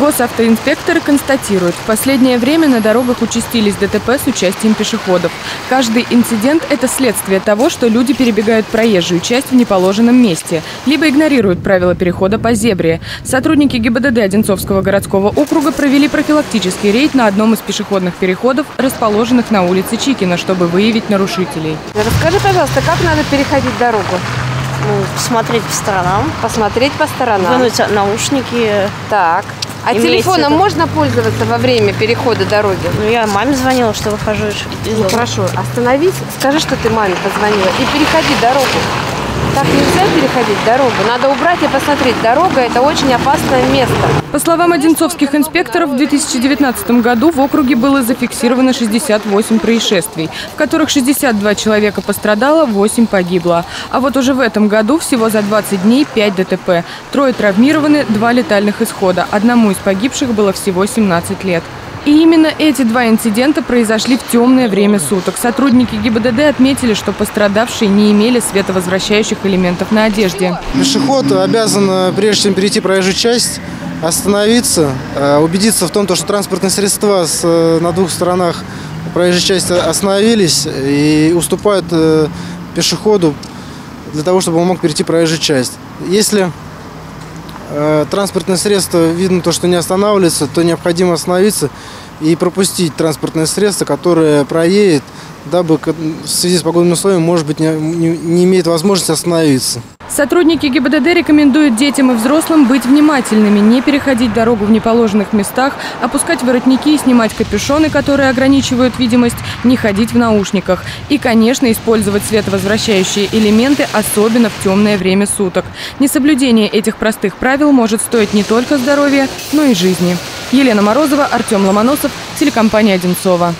Госавтоинспекторы констатируют, в последнее время на дорогах участились ДТП с участием пешеходов. Каждый инцидент – это следствие того, что люди перебегают проезжую часть в неположенном месте, либо игнорируют правила перехода по зебре. Сотрудники ГИБДД Одинцовского городского округа провели профилактический рейд на одном из пешеходных переходов, расположенных на улице Чикина, чтобы выявить нарушителей. Расскажи, пожалуйста, как надо переходить дорогу? Ну, посмотреть по сторонам, Посмотреть по сторонам. вынуть наушники. Так. А Имеется телефоном можно пользоваться во время перехода дороги? Ну, я маме звонила, что выхожу из из Ну дома. хорошо, остановись, скажи, что ты маме позвонила и переходи дорогу. Так нельзя переходить дорогу. Надо убрать и посмотреть. Дорога – это очень опасное место. По словам одинцовских инспекторов, в 2019 году в округе было зафиксировано 68 происшествий, в которых 62 человека пострадало, 8 погибло. А вот уже в этом году всего за 20 дней 5 ДТП. Трое травмированы, два летальных исхода. Одному из погибших было всего 17 лет. И именно эти два инцидента произошли в темное время суток. Сотрудники ГИБДД отметили, что пострадавшие не имели световозвращающих элементов на одежде. Пешеход обязан, э, прежде чем перейти проезжую часть, остановиться, э, убедиться в том, то, что транспортные средства э, на двух сторонах проезжей части остановились и уступают пешеходу для того, чтобы он мог перейти проезжую часть. Если транспортное средство видно то, что не останавливается, то необходимо остановиться и пропустить транспортное средство, которое проедет, дабы в связи с погодными условиями, может быть, не, не- не имеет возможности остановиться. Сотрудники ГИБДД рекомендуют детям и взрослым быть внимательными, не переходить дорогу в неположенных местах, опускать воротники и снимать капюшоны, которые ограничивают видимость, не ходить в наушниках. И, конечно, использовать световозвращающие элементы, особенно в темное время суток. Несоблюдение этих простых правил может стоить не только здоровья, но и жизни. Елена Морозова, Артем Ломоносов, телекомпания «Одинцова».